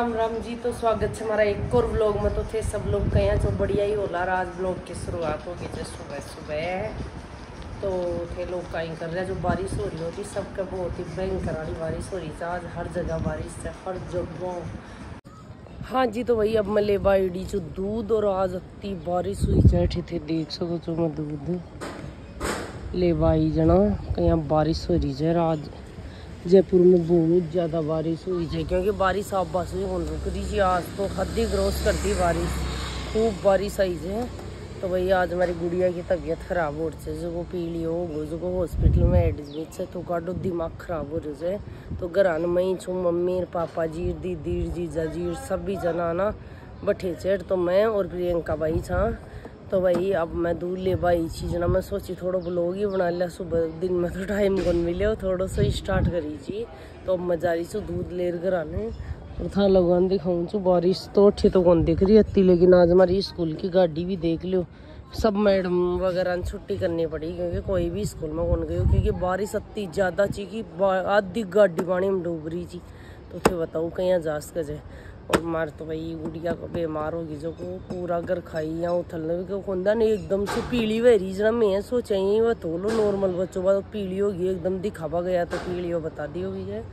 राम राम जी तो स्वागत है हमारा एक और व्लॉग में। तो थे सब लोग कहीं तो बढ़िया ही होला रहा व्लॉग की शुरुआत होगी जो सुबह सुबह। तो थे लोग कहीं कर रहे हैं, जो बारिश हो रही होती, सबका बहुत ही भयंकर वाली बारिश हो रही थी। आज हर जगह बारिश है, हर जगह। हाँ जी तो वही अब मैं ले बाई जो दूध, और आज अति बारिश हुई बैठी थे, देख सको जो मैं दूध। ले बाई जना, कहीं बारिश हो रही है जयपुर में बहुत ज़्यादा बारिश हुई है क्योंकि बारिश आप बस हो रुक रही थी आज तो हद ही क्रॉस कर बारिश। खूब बारिश आई है तो भैया आज हमारी गुड़िया की तबीयत खराब हो रही है जो पीली हो गो जो हॉस्पिटल में एडमिट से तो काटो दिमाग खराब हो रही है तो घर आने छू मम्मी, पापा जी, दीदी, जीजा जी, सभी जना ना बठे चेट तो मैं और प्रियंका भाई छा तो भाई, अब मैं दूध ले पाई चीज़ ना मैं सोची थोड़ा ब्लॉग ही बना लिया, सुबह दिन में तो टाइम कौन मिले थोड़ा सा स्टार्ट करी छी तो अब मैं जा रही छू दूध ले कर आने और था लगवान दिखाऊँ छू बारिश तो अच्छी तो कौन दिख रही है लेकिन आज हमारी स्कूल की गाड़ी भी देख लो सब मैडम वगैरह छुट्टी करनी पड़ी, क्योंकि कोई भी स्कूल में कौन गई क्योंकि बारिश अति ज़्यादा ची कि आधी गाड़ी पानी में डूब रही थी। तो फिर बताऊँ कहीं जा सके और मार तो भाई गुड़िया को बीमार होगी जो को पूरा घर खाई या उथलने भी खुंदा? नहीं, एकदम से पीली रही जना मैं सोचा ही वह तो लो नॉर्मल बच्चों बाद पीली होगी एकदम दिखावा गया तो पीली हो बता दी होगी है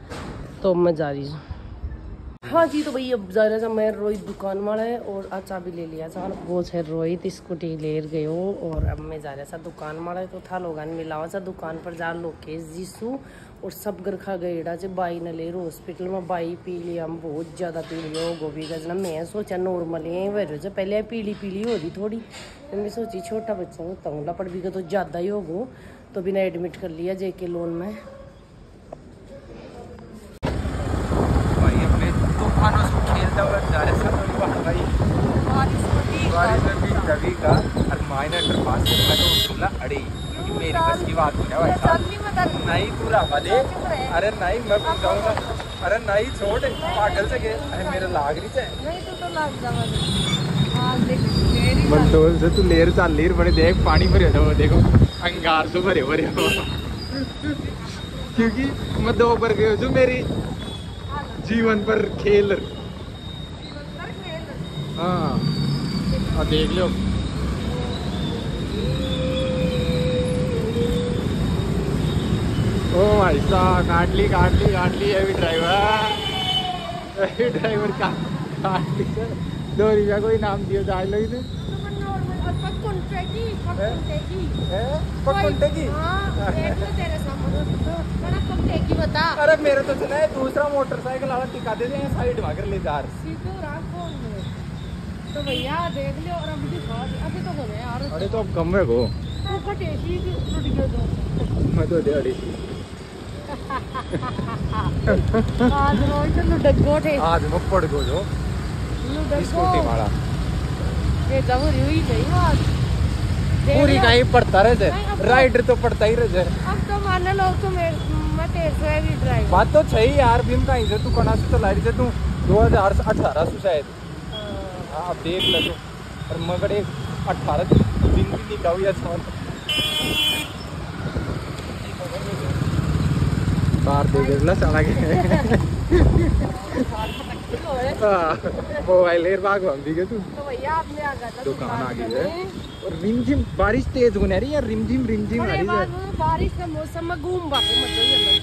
तो मैं जा रही हूँ। हाँ जी तो भाई, अब जा रहा था मैं रोहित दुकान वाला है, और अच्छा भी ले लिया था। वो है रोहित, स्कूटी ले गए और अब मैं जा रहा था दुकान वाला है तो था लोग मिलावा था दुकान पर, जा लोकेश जीसू और सब घर खा गए जे बाई ने ले हॉस्पिटल। में बाई पी लिया हम बहुत ज़्यादा पी लिया गोभी गजना मैं सोचा नॉर्मल है से पहले पीली पीली हो रही थोड़ी तो मैं सोची छोटा बच्चा हो तंगला पड़ भी तो ज़्यादा ही होगो तो बिना एडमिट कर लिया जे के लोन में बारिश का और मायने अंडरपास से अड़ी। मेरी बस की बात है भाई। नहीं तू रहा दे अरे नहीं मैं पूछ जाऊँगा अरे नहीं छोड़। पागल से गए। अरे मेरे लाग रही है नहीं तू तो लाग जावा मंडोल से तू लेर चाल लेर बड़े देख पानी भरे हो देखो। अंगार से भरे भरे हो क्योंकि मैं दो बार गए जो मेरी जीवन पर खेल। हाँ देख लो। भाई साहब काट ली काट ली काट ली अभी ड्राइवर अभी ड्राइवर का काट ली दो रुपया कोई नाम दियो जा लो इधर अरे मेरे तो सुना है दूसरा मोटरसाइकिल वाला टिका साइड भागर ले जा। तो भैया देख और अभी अभी तो हो यार। अरे तो अब कम है को मैं तो अड़ी आज जो। स्कूटी ये हुई आज पूरी कहीं पड़ता रहे राइडर तो पड़ता ही रहे अब तो मान लो तो से बात तो सही यार भीम कहीं से तू कना से चला रही थी तू 2018 से शायद। हाँ। अब देख ले तू। और मगर एक अठारह दिन भी निकाल या देखला चला गया। मोबाइल एयर बाग हम दी तू। तो भैया आपने आ गया दुकान आ गई है? और रिमझिम बारिश तेज होने रही है रिमझिम रिमझिम आ रही है। बारिश का मौसम में घूम बाको मत जाइए।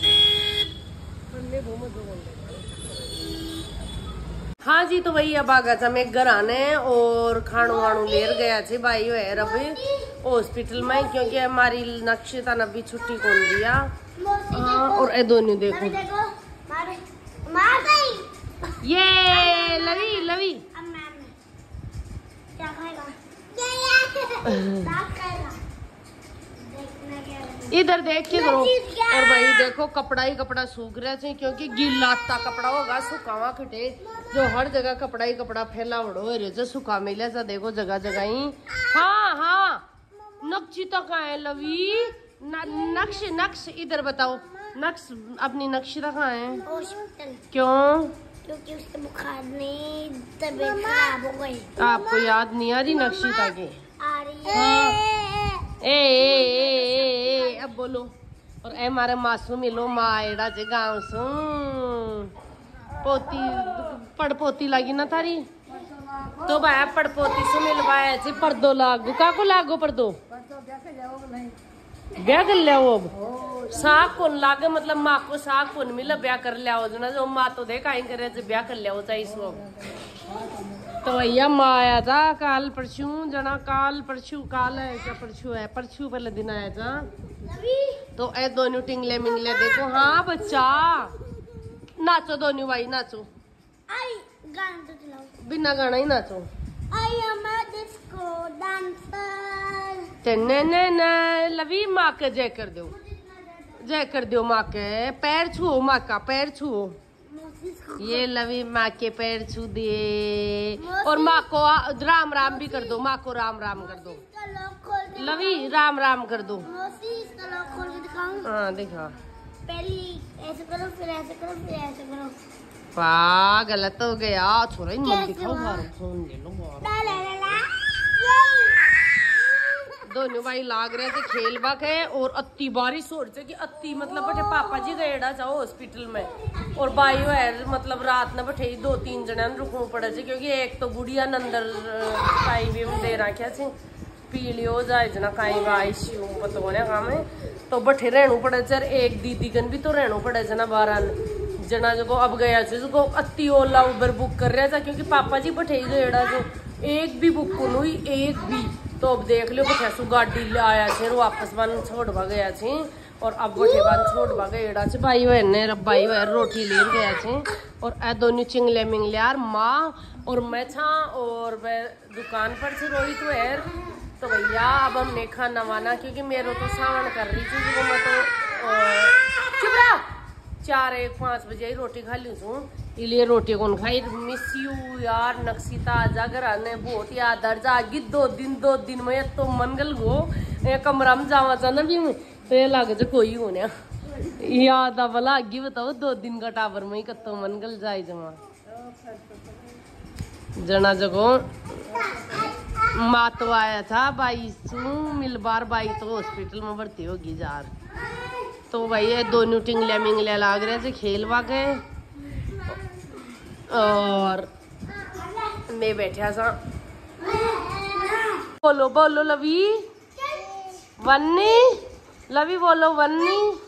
हाँ जी तो वही अब आ गया था मैं घर आने और खाणु वाणु लेर गया थे भाई है अभी हॉस्पिटल में क्योंकि हमारी नक्षता ने अभी छुट्टी कौन दिया? हाँ और ए दोनों देखो। ये लवी लवी। इधर देख के करो। और भाई देखो कपड़ा ही कपड़ा सूख रहे थे क्योंकि गिलाता कपड़ा होगा सुखावा खटे। जो हर जगह कपड़ा ही कपड़ा फैला उड़ो रहे सुखा मिले देखो जगह जगह ही। हाँ हाँ। नक्शी तो कहा है लवी नक्श नक्श इधर बताओ। नक्श अपनी नक्शा कहाँ है क्यों? क्योंकि उसके बुखार में तबीयत खराब हो गई। आपको याद नहीं आ रही नक्शिता की आ रही है। ए, ए, ए, ए, ए, अब बोलो। और ए मारे मासू मिलो मायड़ा जे गाँव सु पोती, पड़पोती लगी ना थारी? तो भाई पड़पोती से मिलवाया जी, पर्दो लागू। काको लागो पर्दो? ब्याह कर लिया वो साग कौन लागे? मतलब माँ को साग कौन मिला? ब्याह कर लिया हो जना जो माँ तो देख, आई करे, जो ब्याह कर लिया हो चाहिए तो भैया माँ आया था काल परसों जना काल परसों काल है क्या परसों है? परसों पहले दिन आया था तो ए दोनों टिंगले मिंगले देखो। हाँ बच्चा। नाचो दोनों भाई नाचो। आई गाना तो बिना गाना ही नाचो। डांसर ने ने लवी माँ के जय कर दो। जय कर दो माँ के। पैर छुओ माँ का पैर छुओ। ये लवी माँ के पैर छू दिए और माँ को राम राम भी कर दो माँ को राम राम कर दो। लवी राम राम कर दो। हाँ देखा। पहली ऐसे करो फिर ऐसे करो फिर ऐसे करो। वाह गलत हो गया। छोरा इन मत दिखाओ फ़ोन ला ला दोनों भाई लाग रहे थे खेल बाक है और अत्ती बारिश हो रही थी कि अत्ती मतलब बटे पापा जी गए जाओ हॉस्पिटल में। और भाई है मतलब रात न बठे दो तीन जने रुकू पड़े थे क्योंकि एक तो गुड़िया न अंदर भी दे रखा थी हो जाए जना वाई शिव, पतो होने काम है तो बठे रहनू पड़े थे एक दीदी गन भी तो रहनू पड़े जना बारह जना जो अब गया थे जो अत्ती ओला उबर बुक कर रहा था क्योंकि पापा जी बठे गएड़ा जो एक भी बुक हुई एक भी। तो अब देख लो कैसू गाड़ी ले आया छे वापस बन छोड़वा गया छे, और अब बठे बन छोड़वा गएड़ा छे, भाई बहन ने भाई बहन रोटी ले गया छे, और ए दोनों चिंगले मिंगले, यार माँ और मैं छा, और मैं दुकान पर से रोहित तो यार तो भैया, अब हमने खाना वाना क्योंकि मेरे तो सावन कर रही थी जो मैं तो चार एक पाँच बजे रोटी खा ली हूँ इसलिए रोटी कौन खाई? मिस यू यार नक्सीता आजा घर आने बहुत याद आ जागी दो दिन दो दिन में तो मंगल गो। ये कमरा में जावा था ना भी तो ये लगे जो कोई होने याद आ भला, आगे बताओ, दो दिन का टावर में ही कत्तो मंगल जाए जमा जना जगो माँ तो आया था, बाई सू मिल बार बाई तो हॉस्पिटल में भर्ती होगी जार तो भाई ये दोनों टिंगले मिंगले लाग रहे थे खेलवा के और मैं बैठा सा। बोलो बोलो, लवी। वन्नी। लवी, बोलो, वन्नी।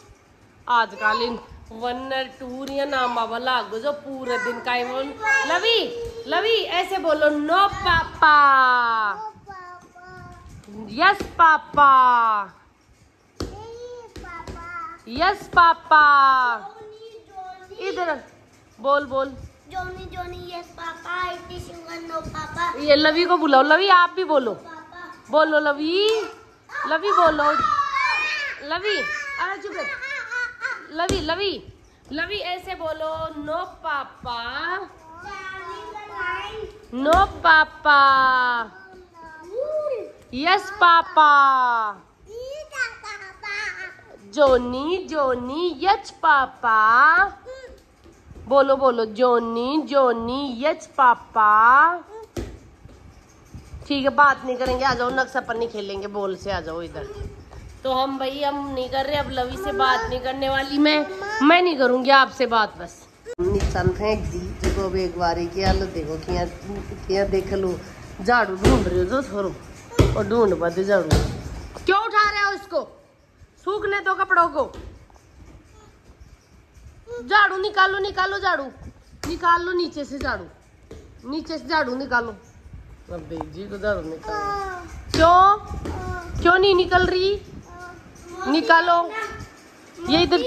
आजकालीन वन्नर टूर या नाम बाबा लागो जो पूरे दिन का ही बोल। लवी लवी, ऐसे बोलो नो पापा। Yes papa. यस पापा इधर बोल बोल। जोनी जोनी यस पापा इतनी शुगर नो पापा ये लवी को बुलाओ। लवी आप भी बोलो। पापा बोलो लवी। लवी बोलो। लवी अरे चुप लवी लवी। लवी ऐसे बोलो नो पापा नो पापा यस पापा जोनी जोनी यच पापा। बोलो बोलो जोनी जोनी यच पापा। ठीक है बात नहीं करेंगे आ जाओ नक्शा पर नहीं खेलेंगे बोल से आ जाओ इधर। तो हम भाई हम नहीं कर रहे अब लवी से बात नहीं करने वाली मैं मैं नहीं करूँगी आपसे बात बस। निशान फेंक दी देखो अब एक बारी किया लो देखो किया किया देख लो। झाड़ू ढूंढ रहे हो जो छोरो और ढूंढ बद झाड़ू। क्यों उठा रहे हो इसको? सूखने दो कपड़ों को। झाड़ू निकालो निकालो झाड़ू। निकाल लो नीचे से झाड़ू। नीचे से झाड़ू निकालो। अब जी को झाड़ू निकालो। क्यों? क्यों नहीं निकल रही? निकालो। ये इधर